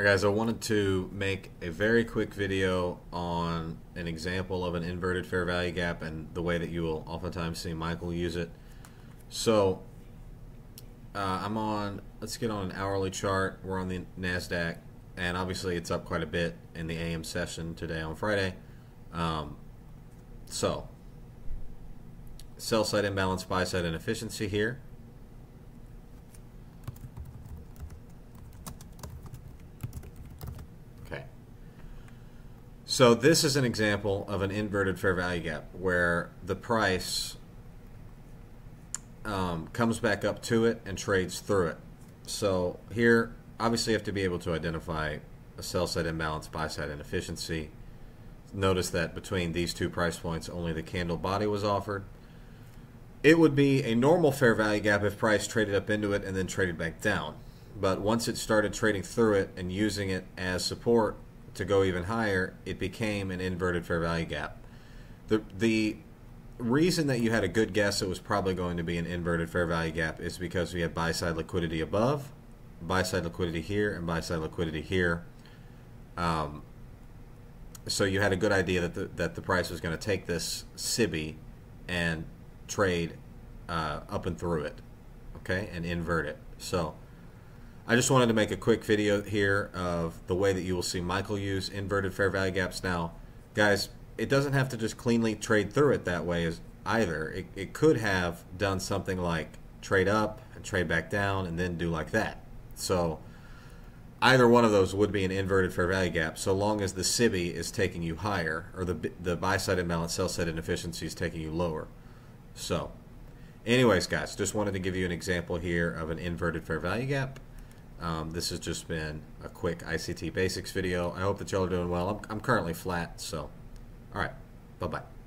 Alright guys, I wanted to make a very quick video on an example of an inverted fair value gap and the way that you will oftentimes see Michael use it. So, uh, I'm on, let's get on an hourly chart. We're on the NASDAQ, and obviously it's up quite a bit in the AM session today on Friday. Um, so, sell side imbalance, buy side inefficiency here. Okay. So this is an example of an inverted fair value gap where the price um, comes back up to it and trades through it. So here, obviously, you have to be able to identify a sell side imbalance, buy side inefficiency. Notice that between these two price points, only the candle body was offered. It would be a normal fair value gap if price traded up into it and then traded back down. But once it started trading through it and using it as support to go even higher, it became an inverted fair value gap. The the reason that you had a good guess it was probably going to be an inverted fair value gap is because we had buy side liquidity above, buy side liquidity here, and buy side liquidity here. Um, so you had a good idea that the, that the price was going to take this SIBI and trade uh, up and through it, okay, and invert it. So I just wanted to make a quick video here of the way that you will see Michael use inverted fair value gaps. Now, guys, it doesn't have to just cleanly trade through it that way either. It, it could have done something like trade up and trade back down and then do like that. So either one of those would be an inverted fair value gap so long as the SIBI is taking you higher or the, the buy side imbalance, sell side inefficiency is taking you lower. So anyways, guys, just wanted to give you an example here of an inverted fair value gap. Um, this has just been a quick ICT basics video. I hope that y'all are doing well. I'm, I'm currently flat, so all right. Bye bye.